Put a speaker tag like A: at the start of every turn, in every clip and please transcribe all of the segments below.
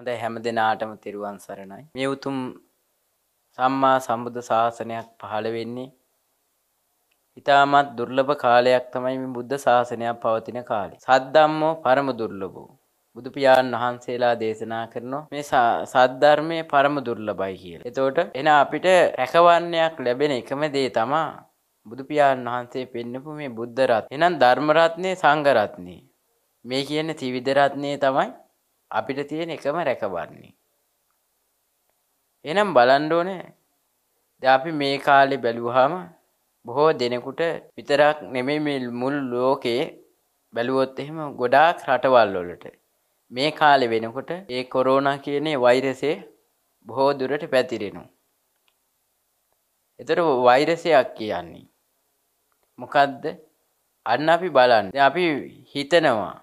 A: හොඳයි හැම දෙනාටම තෙරුවන් සරණයි. මේ උතුම් සම්මා සම්බුද්ධ ශාසනයක් පහළ වෙන්නේ ඊටමත් දුර්ලභ කාලයක් තමයි මේ බුද්ධ ශාසනයක් පවතින කාලේ. සද්ධම්මෝ පරම දුර්ලභෝ. බුදු පියාණන් වහන්සේලා දේශනා කරනවා මේ සද්ධර්මයේ පරම දුර්ලභයි කියලා. එතකොට එන අපිට රැකවන්නයක් ලැබෙන එකම දේ තමයි බුදු පියාණන් වහන්සේ පෙන්නපු මේ බුද්ධ රත්නය. එහෙනම් ධර්ම රත්නේ සංඝ රත්නේ. මේ කියන්නේ ත්‍රිවිධ රත්නේ තමයි අපිට තියෙන එකම රැකවන්නේ. එහෙනම් බලන්න ඕනේ දැන් අපි මේ කාලේ බැලුවාම බොහෝ දෙනෙකුට විතරක් නෙමෙයි මේ මුළු ලෝකේ බැලුවොත් එහෙම ගොඩාක් රටවල් වලට මේ කාලේ වෙනකොට ඒ කොරෝනා කියන වෛරසය බොහෝ දුරට පැතිරෙනවා. ඒතර වෛරසයක් කියන්නේ මොකද්ද? අන්න අපි බලන්න. දැන් අපි හිතනවා.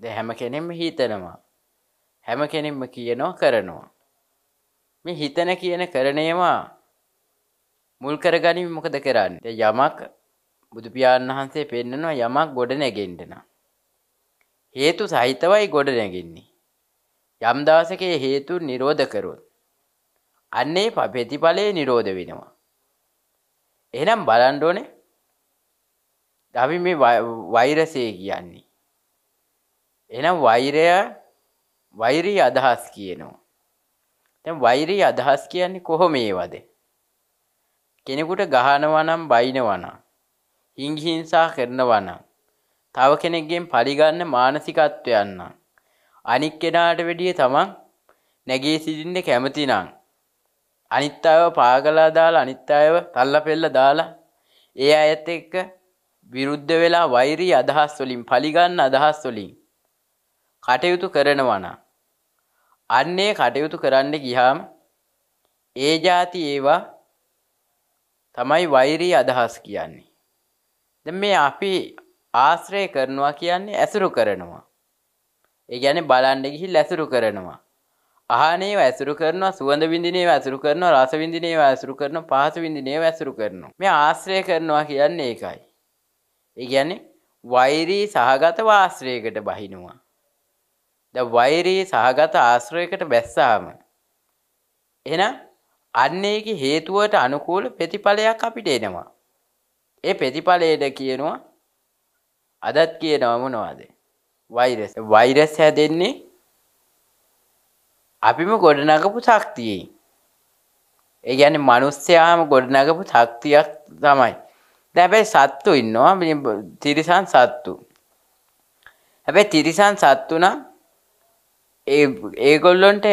A: දැන් හැම කෙනෙක්ම හිතනවා. හැම කෙනෙක්ම කියනවා කරනවා. මේ හිතන කියන කරණේවා මුල් කරගනිමින් මොකද කරන්නේ? දැන් යමක් බුදු පියාණන් වහන්සේ පෙන්නනවා යමක් ගොඩ නැගෙන්න නම්. හේතු සහිතවයි ගොඩ නැගෙන්නේ. යම් දවසක හේතු නිරෝධ කරොත් අන්නේ ප්‍රතිඵලයේ නිරෝධ වෙනවා. එහෙනම් බලන්න ඕනේ අපි මේ වෛරසය කියන්නේ. එහෙනම් වෛරය වෛරී අදහස් කියනවා. දැන් වෛරී අදහස් කියන්නේ කොහොම ඒවද? කෙනෙකුට ගහනවා නම් බයිනවා නම් හිංහිංසා කරනවා නම් තව කෙනෙක්ගෙන් පරිගන්න මානසිකත්වයක් නම් අනික් කෙනාට වැඩිය තමන් නැගී සිටින්න කැමති නම් අනිත් අයව පාගලා දාලා අනිත් අයව තල්ලපෙල්ල දාලා ඒ අයත් එක්ක විරුද්ධ වෙලා වෛරී අදහස් වලින් පරිගන්න අදහස් වලින් කටයුතු කරනවා නම් අන්නේ කටයුතු කරන්න ගියාම ඒ જાති ඒවා තමයි වෛරී අදහස් කියන්නේ. දැන් මේ අපි ආශ්‍රය කරනවා කියන්නේ ඇසුරු කරනවා. ඒ කියන්නේ බලන්න ගිහිල්ලා ඇසුරු කරනවා. අහනේව ඇසුරු කරනවා සුවඳ විඳිනේව ඇසුරු කරනවා රස විඳිනේව ඇසුරු කරනවා පහස විඳිනේව ඇසුරු කරනවා. මේ ආශ්‍රය කරනවා කියන්නේ ඒකයි. ඒ කියන්නේ වෛරී සහගතව ආශ්‍රයයකට බහිනවා. දැන් වෛරී සහගත ආශ්‍රයයකට බැස්සාම එහෙනම් අන්න ඒකේ හේතුවට අනුකූල ප්‍රතිඵලයක් අපිට එනවා. ඒ ප්‍රතිඵලයේද කියනවා අදත් කියනවා මොනවද? වෛරස්. වෛරස් හැදෙන්නේ අපිම ගොඩනගපු ශක්තියෙන්. ඒ කියන්නේ මිනිස්යාම ගොඩනගපු ශක්තියක් තමයි. දැන් හැබැයි සත්තු ඉන්නවා තිරිසන් සත්තු. හැබැයි තිරිසන් සත්තු නම් ඒ ඒගොල්ලොන්ට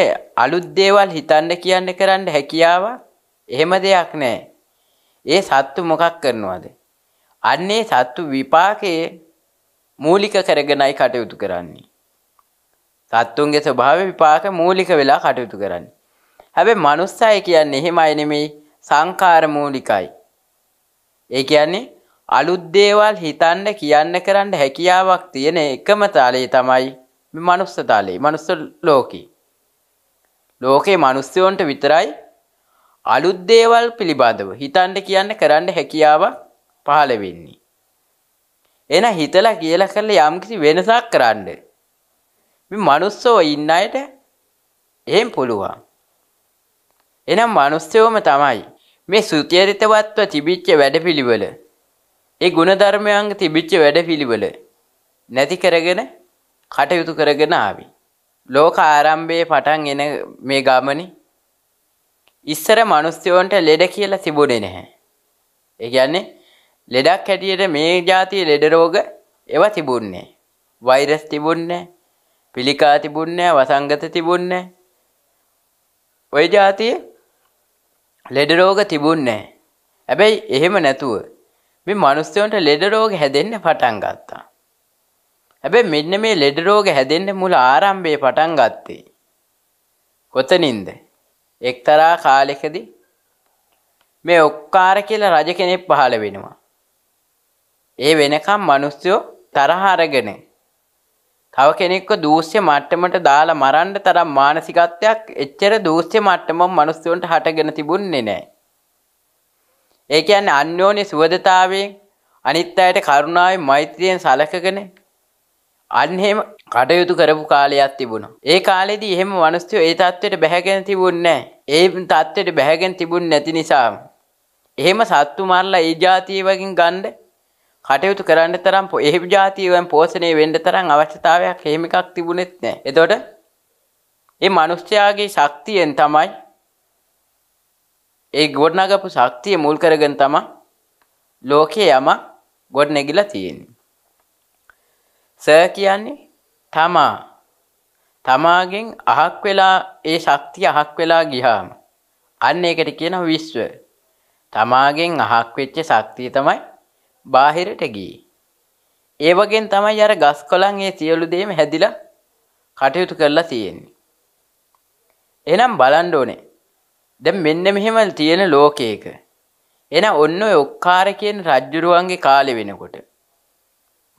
A: අලුත් දේවල් හිතන්න කියන්න කරන්න හැකියාව එහෙම දෙයක් නැහැ. ඒ සත්තු මොකක් කරනවද? අන්නේ සත්තු විපාකයේ මූලික කරගෙනයි කටයුතු කරන්නේ. සත්තුන්ගේ ස්වභාව විපාක මූලික වෙලා කටයුතු කරන්නේ. හැබැයි මනුස්සය කියන්නේ එහෙමයි නෙමෙයි සංකාර මූලිකයි. ඒ කියන්නේ අලුත් දේවල් හිතන්න කියන්න කරන්න හැකියාවක් තියෙන එකම තාලේ තමයි මේ මනුස්ස තාලේ මනුස්ස ලෝකේ. ලෝකේ මිනිස්සුන්ට විතරයි අලුත් දේවල් පිළිබඳව හිතන්න කියන්න කරන්න හැකියාවක් පහළ වෙන්නේ. එන හිතලා කියලා කරලා යම්කිසි වෙනසක් කරන්න. මේ මනුස්සෝ ඉන්න අයට එහෙම පුළුවන්. එහෙනම් මනුස්සයෝම තමයි මේ සුචරිතවත්ව තිබිච්ච වැඩපිළිවෙල ඒ ಗುಣධර්මයන්ග තිබිච්ච වැඩපිළිවෙල නැති කරගෙන කටයුතු කරගෙන ආවි. ලෝක ආරම්භයේ පටන් එන මේ ගමනේ ඉස්සර මිනිස්සුන්ට ලෙඩ කියලා තිබුණේ නැහැ. ඒ කියන්නේ ලෙඩක් හැටියට මේ જાතිය ලෙඩ රෝග ඒවා තිබුණේ. වෛරස් තිබුණේ, පිළිකා තිබුණේ, වසංගත තිබුණේ. ওই જાතිය ලෙඩ රෝග තිබුණේ. හැබැයි එහෙම නැතුව මේ මිනිස්සුන්ට ලෙඩ රෝග හැදෙන්න පටන් ගත්තා. හැබැයි මෙන්න මේ ලෙඩ රෝග හැදෙන්න මුල ආරම්භයේ පටන් ගත්තේ කොතනින්ද? එක්තරා කාලෙකදී මේ ඔක්කාර කියලා රජ කෙනෙක් පහළ වෙනවා. ඒ වෙනකම් මිනිස්සු තරහ අරගෙන තව කෙනෙක්ව දූෂ්‍ය මට්ටමට දාලා මරන්න තරම් මානසිකත්වයක් එච්චර දූෂ්‍ය මට්ටමම මිනිස්සුන්ට හටගෙන තිබුණේ නැහැ. ඒ කියන්නේ අන්‍යෝන්‍ය සුවදතාවයෙන් අනිත් අයට කරුණාවෙන් මෛත්‍රියෙන් සලකගෙන අන්හෙම කටයුතු කරපු කාලයක් තිබුණා. ඒ කාලෙදී එහෙම මිනිස්සු ඒ தත්වෙට බැහැගෙන තිබුණේ ඒ தත්වෙට බැහැගෙන තිබුණ නැති නිසා එහෙම සත්තු මරලා ඒ જાතිය වගේ ගන්න කටයුතු කරන්න තරම් එහෙම જાතියෙන් පෝෂණය වෙන්න තරම් අවශ්‍යතාවයක් එහෙම එකක් තිබුණෙත් නැහැ. එතකොට ඒ මිනිස්යාගේ ශක්තියෙන් තමයි ඒ ගොඩනගපු ශක්තිය මුල් කරගෙන තමයි ලෝකේ යම ගොඩනැගිලා තියෙන්නේ. ස කියන්නේ තමා. තමාගෙන් අහක් වෙලා ඒ ශක්තිය අහක් වෙලා ගියාම අන්න ඒකට කියනවා විශ්ව. තමාගෙන් අහක් වෙච්ච ශක්තිය තමයි බාහිරට ගියේ. ඒ වගේන් තමයි අර ගස් කොළන් ඒ සියලු දේම හැදිලා කටයුතු කරලා තියෙන්නේ. එහෙනම් බලන්න ඕනේ. දැන් මෙන්න මෙහෙම තියෙන ලෝකයක. එහෙනම් ඔන්න ඔය ඔක්කාර කියන රජ්ජුරුවන්ගේ කාලේ වෙනකොට.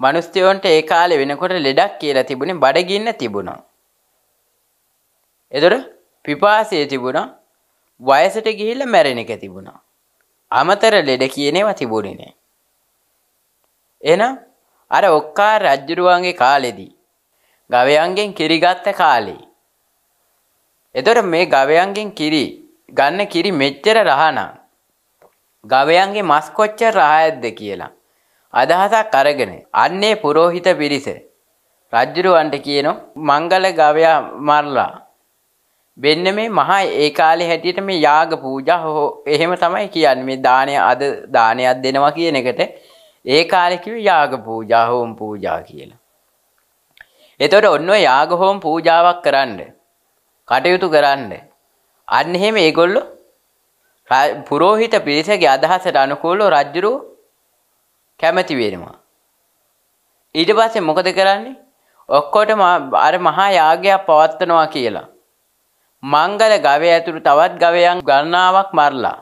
A: මිනිස්යන්ට ඒ කාලේ වෙනකොට ලෙඩක් කියලා තිබුණේ බඩගින්න තිබුණා. එතකොට පිපාසය තිබුණා. වයසට ගිහිල්ලා මැරෙන එක තිබුණා. අමතර ලෙඩ කියන ඒවා තිබුණේ නෑ. එහෙනම් අර ඔක්කාර රජ්ජුරුවන්ගේ කාලෙදී ගවයන්ගෙන් කිරි ගත්ත කාලේ. එතකොට මේ ගවයන්ගෙන් කිරි ගන්න කිරි මෙච්චර රහනම් ගවයන්ගේ මස් කොච්චර රහයක්ද කියලා අදහසක් අරගෙන අන්නේ පුරෝහිත පිරිස. රජ්ජුරුවන්ට කියනවා මංගල ගවයා මරලා. වෙන්න මේ මහා ඒ කාලේ හැටියට මේ යාග පූජා එහෙම තමයි කියන්නේ. මේ දානය අද දානයක් දෙනවා කියන එකට ඒ කාලේ කිව්වේ යාග පූජා හෝම් පූජා කියලා. එතකොට ඔන්න ඔය යාග හෝම් පූජාවක් කරන්න කටයුතු කරන්න අන්න එහෙම ඒගොල්ලෝ පුරෝහිත පිරිසගේ අදහසට අනුකූලව රජුරෝ කැමති වෙනවා. ඊට පස්සේ මොකද කරන්නේ? ඔක්කොටම අර මහා යාගයක් පවත්වනවා කියලා. මංගල ගවය ඇතුළු තවත් ගවයන් ගණනාවක් මරලා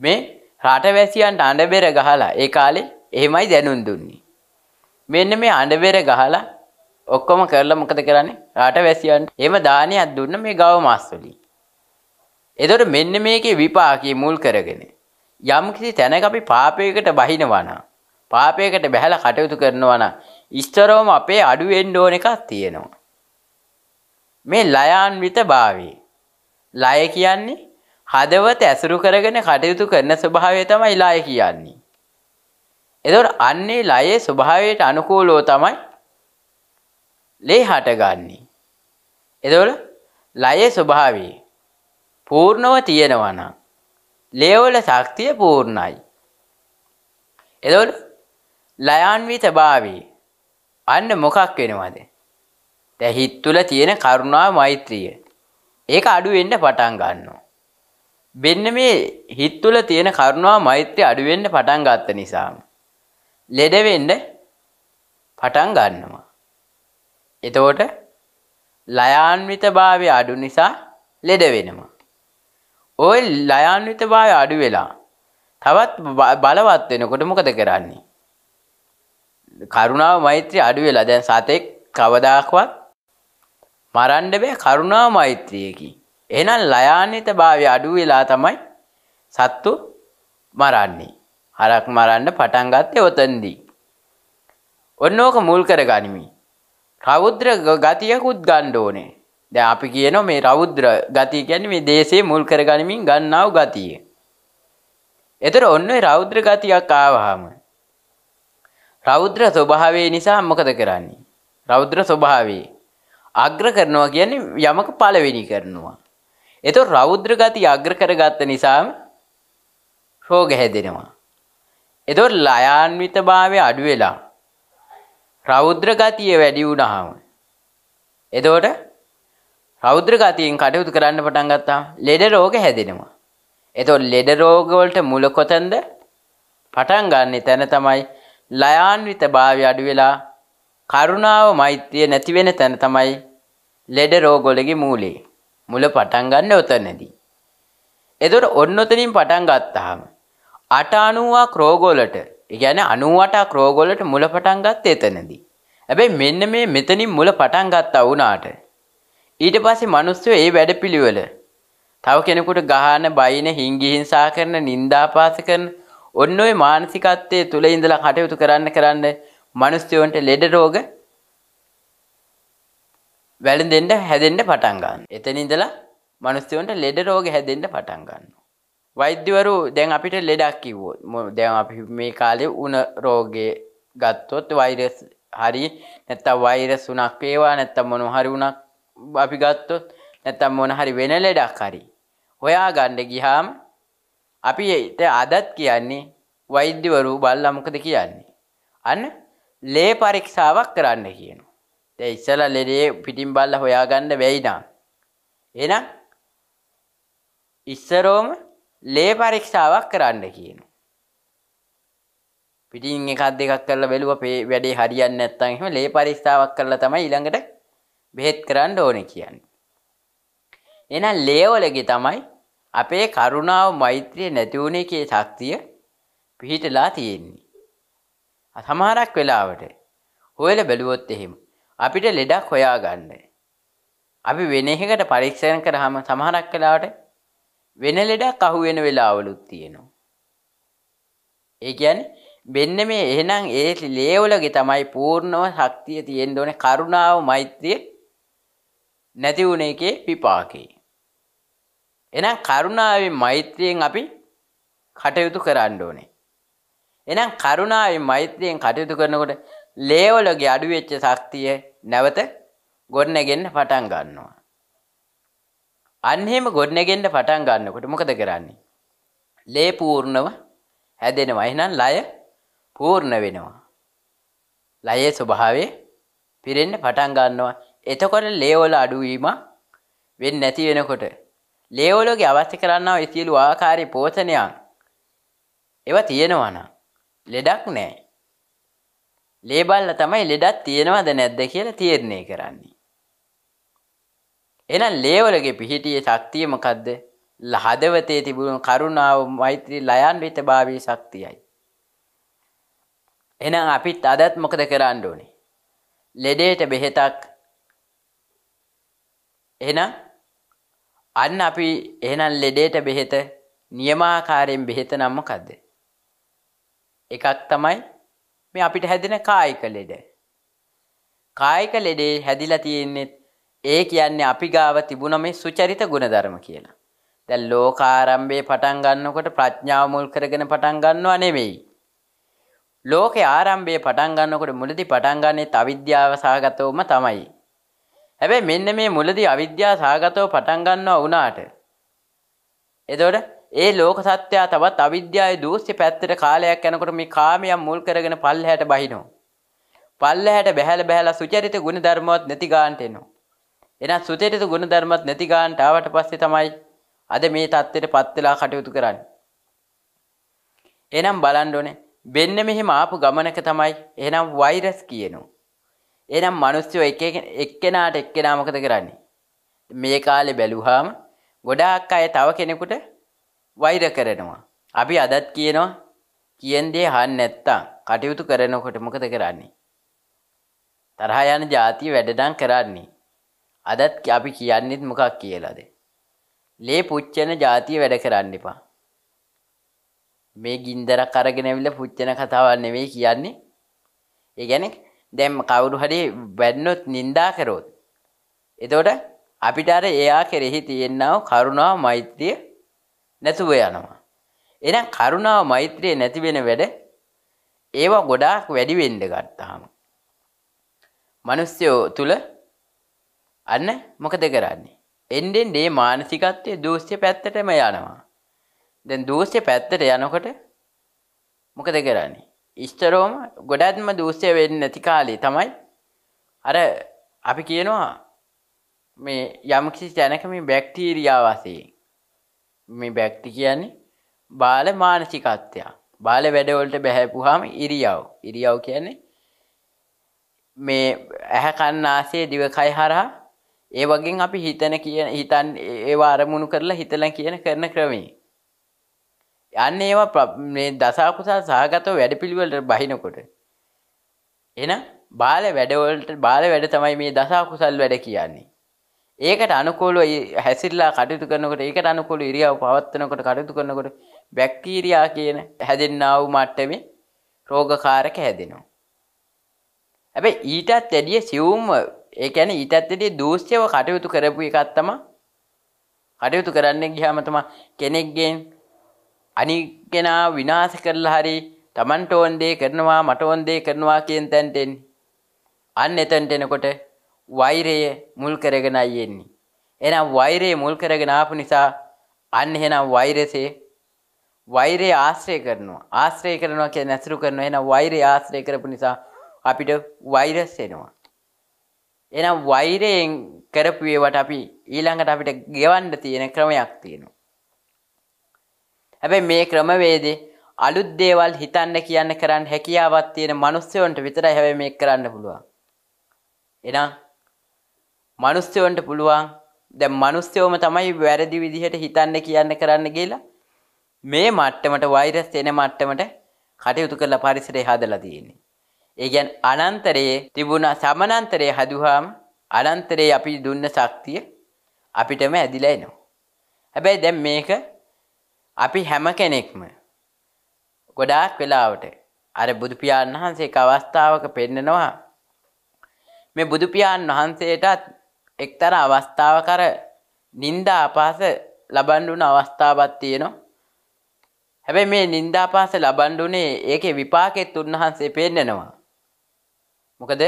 A: මේ රටවැසියන්ට අඬබෙර ගහලා ඒ කාලේ එහෙමයි දැනුම් දුන්නේ. මෙන්න මේ අඬබෙර ගහලා ඔක්කොම කරලා මොකද කරන්නේ? රටවැසියන්ට එහෙම දානයක් දුන්න මේ ගව මාස් වලින්. එතකොට මෙන්න මේකේ විපාකයේ මුල් කරගෙන යම් කිසි තැනක අපි පාපයකට බහිනවා නම් පාපයකට බැහැලා කටයුතු කරනවා නම් ඉස්තරවම අපේ අඩු වෙන්න ඕන එකක් තියෙනවා. මේ ලයාන්විත භාවය. ලය කියන්නේ හදවත ඇසුරු කරගෙන කටයුතු කරන ස්වභාවය තමයි ලය කියන්නේ. එතකොට අන්නේ ලයේ ස්වභාවයට අනුකූලව තමයි ලේ හටගන්නේ. එතකොට ලයේ ස්වභාවය පූර්ණව තියෙනවා නම් ලේවල ශක්තිය පූර්ණයි. එතකොට ලයාන්විත භාවය අන්න මොකක් වෙනවද? දැන් හිත තුල තියෙන කරුණා මෛත්‍රිය. ඒක අඩු වෙන්න පටන් ගන්නවා. මෙන්න මේ හිත තුල තියෙන කරුණා මෛත්‍රිය අඩු වෙන්න පටන් ගත්ත නිසාම ලෙඩ වෙන්න පටන් ගන්නවා. එතකොට ලයාන්විතභාවය අඩු නිසා ලෙඩ වෙනවා. ওই ලයාන්විතභාවය අඩු වෙලා තවත් බලවත් වෙනකොට මොකද කරන්නේ? කරුණාව මෛත්‍රිය අඩු වෙලා දැන් සතෙක් කවදාකවත් මරන්න බෑ කරුණා මෛත්‍රියකින්. එහෙනම් ලයාන්විත භාවය අඩු වෙලා තමයි සත්තු මරන්නේ. හරක් මරන්න පටන් ගත්තේ ඔතනදී. ඔන්න ඕක මුල් කරගනිමි. රෞද්‍ර ගතියකුත් ගන්න ඕනේ. දැන් අපි කියනවා මේ රෞද්‍ර ගතිය කියන්නේ මේ දේශේ මුල් කරගනිමින් ගන්නා වූ ගතිය. ඒතර ඔන්න ඔය රෞද්‍ර ගතියක් ආවහම රෞද්‍ර ස්වභාවය නිසා මොකද කරන්නේ? රෞද්‍ර ස්වභාවය අග්‍ර කරනවා කියන්නේ යමක පළවෙනි කරනවා. එතකොට රෞද්‍ර ගතිය අග්‍ර කරගත්ත නිසාම රෝග හැදෙනවා. එතකොට ලයාන්විතභාවය අඩු වෙලා රෞද්‍ර ගතිය වැඩි වුණාම එතකොට රෞද්‍ර ගතියෙන් කටයුතු කරන්න පටන් ගත්තාම ලෙඩ රෝග හැදෙනවා. එතකොට ලෙඩ රෝග වලට මුල කොතනද? පටන් ගන්න තැන තමයි ලයාන්විතභාවය අඩු වෙලා කරුණාව මෛත්‍රිය නැති වෙන තැන තමයි ලෙඩ රෝගවලගේ මූලේ. මුල පටන් ගන්න ඔතනදී. එතකොට ඔන්න ඔතනින් පටන් ගත්තාම 890ක් රෝගවලට, ඒ කියන්නේ 98ක් රෝගවලට මුල පටන් ගත්තේ එතනදී. හැබැයි මෙන්න මේ මෙතනින් මුල පටන් ගත්තා වුණාට ඊට පස්සේ මිනිස්සු ඒ වැඩපිළිවෙල තව කෙනෙකුට ගහන, බයින, හිංගි හිංසා කරන, නිന്ദාපාස කරන ඔන්න ඔය මානසිකත්වයේ තුල ඉඳලා කටයුතු කරන්න කරන්න මිනිස්යන්ට ලෙඩ රෝග වැළඳෙන්න හැදෙන්න පටන් ගන්නවා. එතන ඉඳලා මිනිස්සුන්ට ලෙඩ රෝග හැදෙන්න පටන් ගන්නවා. වෛද්‍යවරු දැන් අපිට ලෙඩක් කිව්වොත් දැන් අපි මේ කාලේ උණ රෝගේ ගත්තොත් වෛරස් හරි නැත්තම් වෛරස් උණක් වේවා නැත්තම් මොන හරි උණක් අපි ගත්තොත් නැත්තම් මොන හරි වෙන ලෙඩක් හරි හොයා ගන්න ගියාම අපි අදත් කියන්නේ වෛද්‍යවරු බල්ලා මොකද කියන්නේ? අන්න ලේ පරීක්ෂාවක් කරන්න කියනවා. දැන් ඉස්සලා ලෙඩේ පිටින් බල්ලා හොයාගන්න බැයි නම්. එහෙනම් ඉස්සරෝම ලේ පරීක්ෂාවක් කරන්න කියනවා. පිටින් එකක් දෙකක් කරලා බැලුවා වැඩේ හරියන්නේ නැත්නම් එහෙම ලේ පරීක්ෂාවක් කරලා තමයි ඊළඟට බෙහෙත් කරන්න ඕනේ කියන්නේ. එහෙනම් ලේවලගේ තමයි අපේ කරුණාව මෛත්‍රිය නැති වුණේ කී ශක්තිය පිහිටලා තියෙන්නේ. සමහරක් වෙලාවට හොයලා බැලුවොත් එහෙම අපිට ලෙඩක් හොයාගන්න. අපි වෙන එකකට පරීක්ෂණ කරාම සමහරක් වෙලාවට වෙන ලෙඩක් අහු වෙන වෙලාවලුත් තියෙනවා. ඒ කියන්නේ මෙන්න මේ එහෙනම් ඒ ලේවලගේ තමයි පූර්ණව ශක්තිය තියෙන්න ඕනේ කරුණාව මෛත්‍රිය නැති වුණ එකේ විපාකේ. එහෙනම් කරුණාවෙන් මෛත්‍රියෙන් අපි කටයුතු කරන්න ඕනේ. එහෙනම් කරුණාවෙන් මෛත්‍රියෙන් කටයුතු කරනකොට ලේවලගේ අඩු වෙච්ච ශක්තිය නැවත ගොඩනගෙන්න පටන් ගන්නවා. අන්න එහෙම ගොඩනගෙන්න පටන් ගන්නකොට මොකද කරන්නේ? ලේ පූර්ණව හැදෙනවා. එහෙනම් ලය පූර්ණ වෙනවා. ලයේ ස්වභාවය පිරෙන්න පටන් ගන්නවා. එතකොට ලේවල අඩුවීම වෙන්නේ නැති වෙනකොට ලේවලගේ අවශ්‍ය කරන්නා ඒ සියලු ආකාරයේ පෝෂණයන් ඒවා තියෙනවා නම් ලෙඩක් නැහැ. ලේබල්ල තමයි ලෙඩක් තියෙනවද නැද්ද කියලා තීරණය කරන්නේ. එහෙනම් ලේවලගේ පිහිටියේ ශක්තිය මොකද්ද? හදවතේ තිබුණු කරුණාව, මෛත්‍රී, ලයන්විත භාවී ශක්තියයි. එහෙනම් අපිත් අදත් මොකද කරන්න ඕනේ? ලෙඩේට බෙහෙතක් එහෙනම් අන්න අපි එහෙනම් ලෙඩේට බෙහෙත නියමාකාරයෙන් බෙහෙත නම් මොකද්ද? එකක් තමයි මේ අපිට හැදෙන කායික ලෙඩ. කායික ලෙඩේ හැදිලා තියෙන්නේ ඒ කියන්නේ අපි ගාව තිබුණ මේ සුචරිත ගුණධර්ම කියලා. දැන් ලෝකාරම්භයේ පටන් ගන්නකොට ප්‍රඥාව මුල් කරගෙන පටන් ගන්නව නෙමෙයි. ලෝකේ ආරම්භයේ පටන් ගන්නකොට මුලදී පටන් ගන්නෙත් අවිද්‍යාව සහගතවම තමයි. හැබැයි මෙන්න මේ මුලදී අවිද්‍යාව සහගතව පටන් ගන්නවා වුණාට එතකොට ඒ ලෝක සත්‍යය තවත් අවිද්‍යාවේ දූෂ්‍ය පැත්තට කාලයක් යනකොට මේ කාමයන් මුල් කරගෙන පල්ලහැට බහිනවා. පල්ලහැට බැහැලා බැහැලා සුචරිත ගුණ ධර්මවත් නැති ගාන්ට එනවා. එහෙනම් සුචරිත ගුණ ධර්මවත් නැති ගාන්ට ආවට පස්සේ තමයි අද මේ தත්ත්වයට පත් වෙලා කටයුතු කරන්නේ. එහෙනම් බලන්න ඕනේ වෙන්න මෙහෙම ආපු ගමනක තමයි එහෙනම් වෛරස් කියනවා. එහෙනම් මිනිස්සු එක එක්කෙනාට එක්කෙනා මොකද කරන්නේ? මේ කාලේ බැලුවාම ගොඩාක් අය තව කෙනෙකුට වෛර කරනවා. අපි අදත් කියනවා කියන දේ අහන්න නැත්තම් කටයුතු කරනකොට මොකද කරන්නේ? තරහ යන જાතිය වැඩඩම් කරන්නේ. අදත් අපි කියන්නෙත් මොකක් කියලාද? ලේ පුච්චන જાතිය වැඩ කරන්න එපා. මේ ගින්දරක් අරගෙන ඇවිල්ලා පුච්චන කතාවක් නෙවෙයි කියන්නේ. ඒ කියන්නේ දැන් කවුරු හරි වැන්නොත් නිඳා කරොත් එතකොට අපිට අර එයා කෙරෙහි තියෙනා කරුණාව මෛත්‍රිය නැතුව යනවා. එහෙනම් කරුණාව මෛත්‍රිය නැති වෙන වැඩ ඒවා ගොඩාක් වැඩි වෙන්න ගත්තාම මිනිස්සු තුල අන්න මොකද කරන්නේ? එන්නේ මේ මානසිකත්වයේ දෝෂ්‍ය පැත්තටම යනවා. දැන් දූෂ්‍ය පැත්තට යනකොට මොකද කරන්නේ? ඉස්තරෝම ගොඩක්ම දූෂ්‍ය වෙන්නේ නැති කාලේ තමයි අර අපි කියනවා මේ යම්කිසි තැනක මේ බැක්ටීරියා වශයෙන් මේ බැක්ටි කියන්නේ බාල මානසිකත්වය. බාල වැඩවලට බැහැපුවාම ඉරියව්. ඉරියව් කියන්නේ මේ ඇහැ කන් නාසය දිවකය හරහා ඒ වගේ අපි හිතන කියන හිතන් ඒවා අරමුණු කරලා හිතලා කියන කරන ක්‍රමේ. යන්න ඒවා මේ දසකුසල් සහගතව වැඩපිළිවෙලට බහිනකොට එහෙනම් බාල වැඩවලට බාල වැඩ තමයි මේ දසකුසල් වැඩ කියන්නේ. ඒකට අනුකූලව හැසිරලා කටයුතු කරනකොට ඒකට අනුකූල ඉරියව් පවත්වනකොට කටයුතු කරනකොට බැක්ටීරියා කියන හැදෙන්නා වූ මට්ටමේ රෝගකාරක හැදෙනවා. හැබැයි ඊටත් වැඩිය සියුම් ඒ කියන්නේ ඊටත් වැඩිය දූෂ්‍යව කටයුතු කරපු එකක් තමයි කටයුතු කරන්න ගියාම තමයි කෙනෙක්ගෙන් අනික් කෙනා විනාශ කරලා හරි Tamanට ඕන දේ කරනවා මට ඕන දේ කරනවා කියන තැනට එන්නේ. අන්න එතනට එනකොට වෛරය මුල් කරගෙනයි එන්නේ. එහෙනම් වෛරය මුල් කරගෙන ආපු නිසා අන්න එහෙනම් වෛරසේ වෛරය ආශ්‍රය කරනවා. ආශ්‍රය කරනවා කියන්නේ ඇසුරු කරනවා. එහෙනම් වෛරය ආශ්‍රය කරපු නිසා අපිට වෛරස් එනවා. එහෙනම් වෛරයෙන් කරපු ඒවට අපි ඊළඟට අපිට ගෙවන්න තියෙන ක්‍රමයක් තියෙනවා. හැබැයි මේ ක්‍රමවේදේ අලුත් දේවල් හිතන්න කියන්න කරන්න හැකියාවක් තියෙන මිනිස්සුන්ට විතරයි හැබැයි මේක කරන්න පුළුවන්. එහෙනම් මිනිස්සුන්ට පුළුවන් දැන් මිනිස්සුවම තමයි වැරදි විදිහට හිතන්න කියන්න කරන්න ගිහලා මේ මට්ටමට වෛරස් එන මට්ටමට කටයුතු කරලා පරිසරය හදලා තියෙන්නේ. ඒ කියන්නේ අනන්තරයේ තිබුණ සමානන්තරයේ හදුවාම අනන්තරයේ අපි දුන්න ශක්තිය අපිටම ඇදිලා එනවා. හැබැයි දැන් මේක අපි හැම කෙනෙක්ම ගොඩාක් වෙලාවට අර බුදුපියාණන් වහන්සේ එක අවස්ථාවක පෙන්නනවා මේ බුදුපියාණන් වහන්සේටත් එක්තර අවස්ථාවක අර නින්දා අපහාස ලබන්ඩුන අවස්ථාවක් තියෙනවා. හැබැයි මේ නින්දාපාස ලබන්ඩුනේ ඒකේ විපාකෙත් උන්වහන්සේ පෙන්නනවා. මොකද?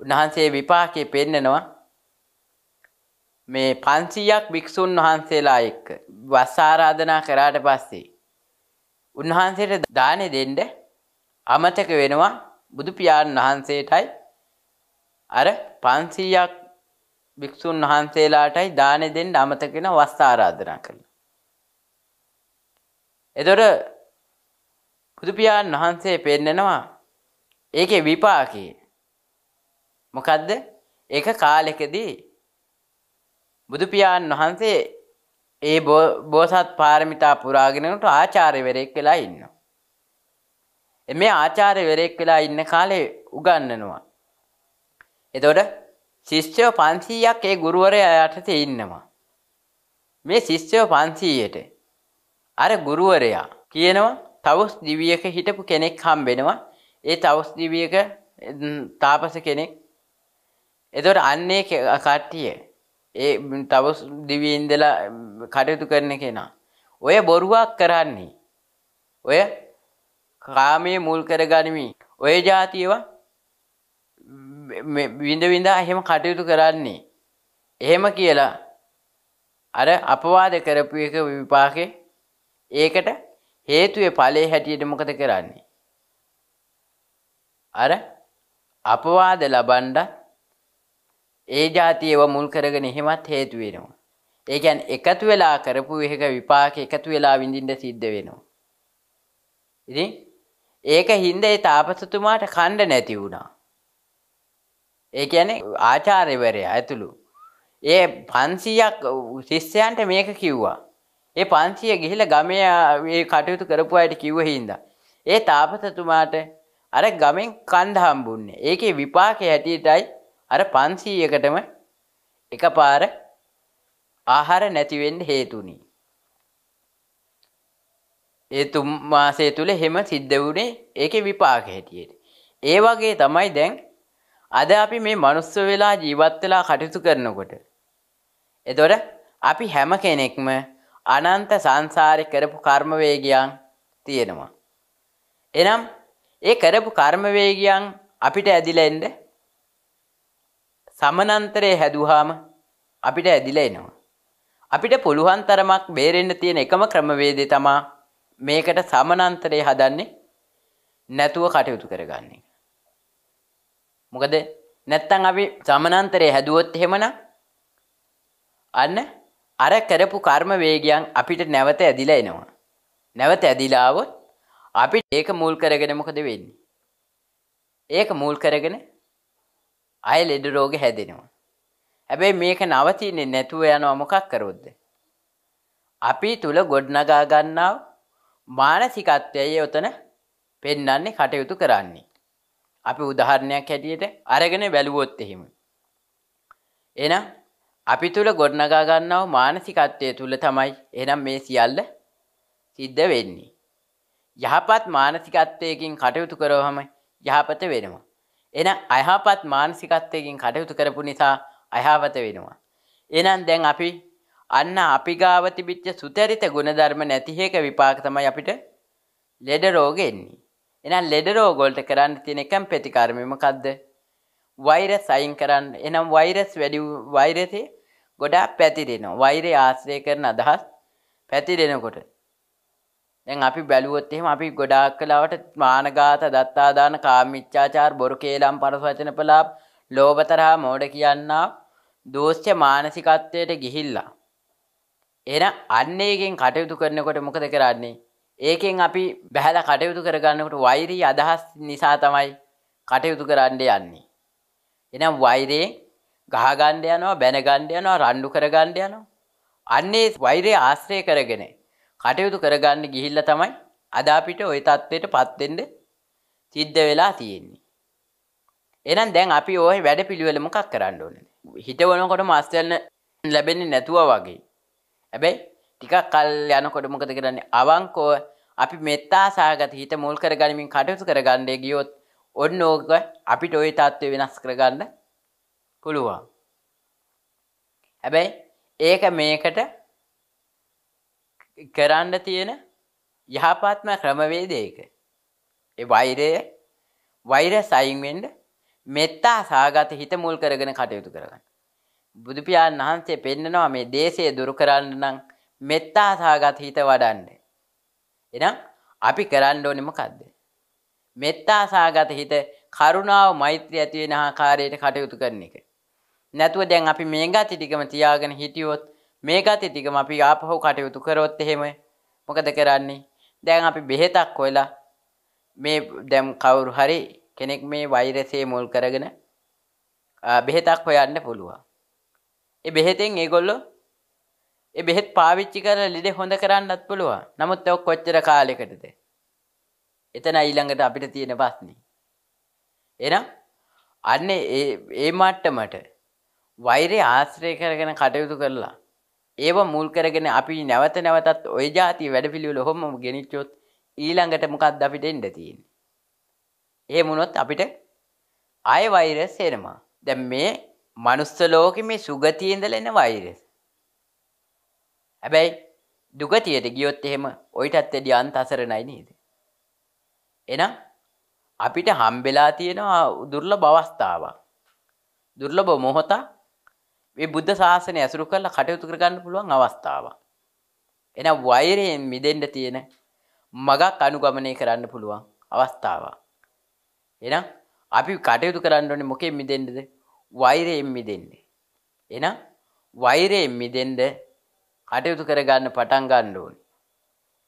A: උන්වහන්සේ විපාකේ පෙන්නනවා මේ 500ක් භික්ෂුන් වහන්සේලා එක්ක වස් ආරාධනා කරාට පස්සේ උන්වහන්සේට දානෙ දෙන්න අමතක වෙනවා බුදු පියාණන් වහන්සේටයි අර 500ක් භික්ෂුන් වහන්සේලාටයි දානෙ දෙන්න අමතක වෙන වස් ආරාධනා කළා. එතකොට බුදු පියාණන් වහන්සේ පෙන්නනවා ඒකේ විපාකේ මොකද්ද? ඒක කාලෙකදී බුදු පියාණන් වහන්සේ ඒ බෝසත් පාරමිතා පුරාගෙන යනකොට ආචාර්යවරයෙක් වෙලා ඉන්නවා. මේ ආචාර්යවරයෙක් වෙලා ඉන්න කාලේ උගන්වනවා. එතකොට ශිෂ්‍යයෝ 500ක් ඒ ගුරුවරයා යටතේ ඉන්නවා. මේ ශිෂ්‍යයෝ 500ට අර ගුරුවරයා කියනවා තවුස් දිවියක හිටපු කෙනෙක් හම්බෙනවා. ඒ තවුස් දිවියක තාපස කෙනෙක්. එතකොට අන්නේ කට්ටිය ඒ තව දිවියේ ඉඳලා කටයුතු කරන කෙනා. ඔය බොරුවක් කරන්නේ. ඔය කාමයේ මුල් කරගනිමින් ඔය જાතියව විඳ විඳා එහෙම කටයුතු කරන්නේ. එහෙම කියලා අර අපවාද කරපු එක විපාකේ ඒකට හේතුවේ ඵලයේ හැටියට මොකද කරන්නේ? අර අපවාද ලබනද ඒ જાතියව මුල් කරගෙන එහෙමත් හේතු වෙනවා. ඒ කියන්නේ එකතු වෙලා කරපු එක විපාක එකතු වෙලා විඳින්න සිද්ධ වෙනවා. ඉතින් ඒක හින්දා ඒ තාපසතුමාට කණ්ඩ නැති වුණා. ඒ කියන්නේ ආචාර්යවරයා ඇතුළු ඒ 500ක් ශිෂ්‍යයන්ට මේක කිව්වා. ඒ 500 ගිහිල්ලා ගමේ ඒ කටයුතු කරපු අයට කිව්ව හින්දා ඒ තාපසතුමාට අර ගමෙන් කන්ද හම්බුන්නේ. ඒකේ විපාකයේ හැටියටයි අර 500කටම එකපාර ආහාර නැති වෙන්න හේතුුනේ. ඒ තුන් මාසය තුල හැම සිද්ධ වුණේ ඒකේ විපාක හැටියට. ඒ වගේ තමයි දැන් අද අපි මේ මනුස්ස වෙලා ජීවත් වෙලා කටයුතු කරනකොට. එතකොට අපි හැම කෙනෙක්ම අනන්ත සංසාරේ කරපු කර්ම වේගයන් තියෙනවා. එනම් ඒ කරපු කර්ම වේගයන් අපිට ඇදිලා එන්න සමනන්තරේ හැදුවාම අපිට ඇදිලා එනවා. අපිට පුළුවන් තරමක් බේරෙන්න තියෙන එකම ක්‍රමවේදය තමා මේකට සමනන්තරේ හදන්නේ නැතුව කටයුතු කරගන්න එක. මොකද නැත්තම් අපි සමනන්තරේ හැදුවොත් එහෙමනම් අන්න අර කරපු කර්ම වේගයන් අපිට නැවත ඇදිලා එනවා. නැවත ඇදිලා આવොත් අපිට ඒක මුල් කරගෙන මොකද වෙන්නේ? ඒක මුල් කරගෙන අය ලෙඩ රෝග හැදෙනවා. හැබැයි මේක නවතින්නේ නැතුව යනවා මොකක් කරොත්ද? අපි තුල ගොඩනගා ගන්නා මානසිකත්වයයි උතන පෙන්වන්නේ කටයුතු කරන්නේ. අපි උදාහරණයක් හැටියට අරගෙන බැලුවොත් එහෙම. එහෙනම් අපි තුල ගොඩනගා ගන්නා මානසිකත්වය තුල තමයි එහෙනම් මේ සියල්ල සිද්ධ වෙන්නේ. යහපත් මානසිකත්වයකින් කටයුතු කරවම යහපත වෙනවා. එහෙනම් අයහපත් මානසිකත්වයකින් කටයුතු කරපු නිසා අයහපත වෙනවා. එහෙනම් දැන් අපි අන්න අපි ගාව තිබිච්ච සුතරිත ගුණධර්ම නැති හේක විපාක තමයි අපිට ලෙඩ රෝග එන්නේ. එහෙනම් ලෙඩ රෝග වලට කරන්න තියෙන එකම ප්‍රතිකාරමය මොකද්ද? වෛරස් අයින් කරන්න. එහෙනම් වෛරස් වැඩි වෛරසේ ගොඩාක් පැතිරෙනවා. වෛරය ආශ්‍රය කරන අදහස් පැතිරෙනකොට දැන් අපි බැලුවොත් එහෙම අපි ගොඩාක් කලාවට මානගාත දත්තාදාන කාමීච්ඡාචාර බොරු කේලම් පරස වචන පලාප ලෝභ තරහා මෝඩ කියන්නා දෝෂ්‍ය මානසිකත්වයට ගිහිල්ලා. එහෙනම් අන්න එකෙන් කටයුතු කරනකොට මොකද කරන්නේ? ඒකෙන් අපි බහැලා කටයුතු කරගන්නකොට වෛරී අදහස් නිසා තමයි කටයුතු කරන්න යන්නේ. එහෙනම් වෛරයෙන් ගහගන්න යනවා බැනගන්න යනවා රණ්ඩු කරගන්න යනවා. අන්නේ වෛරය ආශ්‍රය කරගෙන කටයුතු කරගන්න ගිහිල්ලා තමයි අද අපිට ওই தത്വෙටපත් වෙන්න සිද්ධ වෙලා තියෙන්නේ. එහෙනම් දැන් අපි ওই වැඩපිළිවෙල මොකක් කරන්න ඕනද? හිතවනකොටම අස්තයන් ලැබෙන්නේ නැතුව වගේ. හැබැයි ටිකක් කල් යනකොට මොකද කරන්නේ? අවංකව අපි මෙත්තා සාගත හිත මුල් කරගනිමින් කටයුතු කරගන්න ගියොත් ඔන්න ඕක අපිට ওই தත්ත්වය වෙනස් කරගන්න පුළුවන්. හැබැයි ඒක මේකට කරන්න තියෙන යහපත්ම ක්‍රමවේදයක. ඒ වෛරය වෛර සයින් වෙන්න මෙත්තා සාගත හිත මුල් කරගෙන කටයුතු කරගන්න. බුදු පියාණන් වහන්සේ පෙන්නනවා මේ දේශය දුරු කරන්න නම් මෙත්තා සාගත හිත වඩන්න. එහෙනම් අපි කරන්න ඕනේ මොකද්ද? මෙත්තා සාගත හිත කරුණාව මෛත්‍රිය ඇති වෙන ආකාරයට කටයුතු කරන එක. නැතුව දැන් අපි මේ ගති ටිකම තියාගෙන හිටියොත් මේ ගති ටිකම අපි ආපහු කටයුතු කරොත් එහෙම මොකද කරන්නේ? දැන් අපි බෙහෙතක් හොයලා මේ දැන් කවුරු හරි කෙනෙක් මේ වෛරසය මුල් කරගෙන බෙහෙතක් හොයන්න පුළුවන්. ඒ බෙහෙතෙන් ඒගොල්ලෝ ඒ බෙහෙත් පාවිච්චි කරලා ලෙඩ හොඳ කරන්නත් පුළුවන්. නමුත් ඔක් කොච්චර කාලයකටද? එතන ඊළඟට අපිට තියෙන ප්‍රශ්නේ. එහෙනම් අන්නේ ඒ ඒ මට්ටමට වෛරය ආශ්‍රය කරගෙන කටයුතු කරලා ඒව මුල් කරගෙන අපි නැවත නැවතත් ඔය જાති වැඩපිළිවෙල හොම ගෙනිච්චොත් ඊළඟට මොකක්ද අපිට එන්න තියෙන්නේ. එහෙම වුණොත් අපිට ආය වෛරස් එනවා. දැන් මේ මනුස්ස ලෝකේ මේ සුගතිය ඉඳලා එන වෛරස්. හැබැයි දුගතියට ගියොත් එහෙම ඔයිටත් වැඩි අන්ත අසරණයි නේද? එහෙනම් අපිට හම්බෙලා තියෙනවා දුර්ලභ අවස්ථාවක්. දුර්ලභ මොහොතක් මේ බුද්ධ ශාසනය ඇසුරු කරලා කටයුතු කරගන්න පුළුවන් අවස්ථාවක්. එහෙනම් වෛරයෙන් මිදෙන්න තියෙන මගක් අනුගමනය කරන්න පුළුවන් අවස්ථාවක්. එහෙනම් අපි කටයුතු කරන්න ඕනේ මොකෙන් මිදෙන්නද? වෛරයෙන් මිදෙන්න. එහෙනම් වෛරයෙන් මිදෙන්න කටයුතු කරගන්න පටන් ගන්න ඕනේ.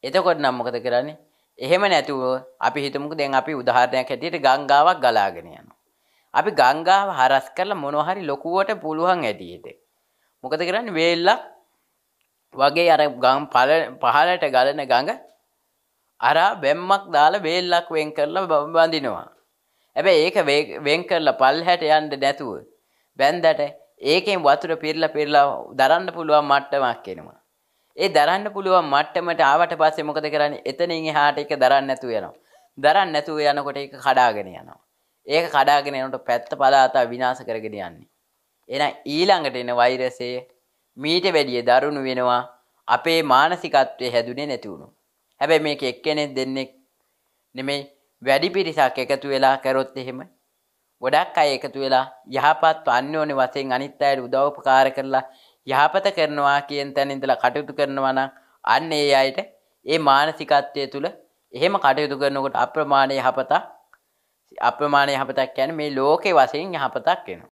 A: එතකොට නම් මොකද කරන්නේ? එහෙම නැතුව අපි හිතමුකෝ දැන් අපි උදාහරණයක් හැටියට ගංගාවක් ගලාගෙන යනවා. අපි ගංගාව හරස් කරලා මොනවා හරි ලොකුවට පුළුවන් ඇටියෙද. මොකද කරන්නේ වේල්ලක් වගේ අර ගම් පහලට ගලන ගඟ අර බැම්මක් දාලා වේල්ලක් වෙන් කරලා බඳිනවා. හැබැයි ඒක වෙන් කරලා පල්හැට යන්න නැතුව බැන්දට ඒකෙන් වතුර පිරලා පිරලා දරන්න පුළුවන් මට්ටමක් එනවා. ඒ දරන්න පුළුවන් මට්ටමට ආවට පස්සේ මොකද කරන්නේ? එතනින් එහාට ඒක දරන්න නැතුව යනවා. දරන්න නැතුව යනකොට ඒක කඩාගෙන යනවා. ඒක කඩාගෙන යනකොට පැත්ත පලාතා විනාශ කරගෙන යන්නේ. එහෙනම් ඊළඟට එන වෛරසය මීට වැඩිය දරුණු වෙනවා අපේ මානසිකත්වයේ හැදුනේ නැති වුණොත්. හැබැයි මේක එක්කෙනෙක් දෙන්නෙක් නෙමෙයි වැඩි පිරිසක් එකතු වෙලා කරොත් එහෙම ගොඩක් අය එකතු වෙලා යහපත් අන්‍යෝන්‍ය වශයෙන් අනිත් අයට උදව් උපකාර කරලා යහපත කරනවා කියන තැන ඉඳලා කටයුතු කරනවා නම් අන්න ඒ අයට ඒ මානසිකත්වයේ තුල එහෙම කටයුතු කරනකොට අප්‍රමාණ යහපතක් අප්‍රමාණ යහපතක් කියන්නේ මේ ලෝකේ වශයෙන් යහපතක් වෙනවා.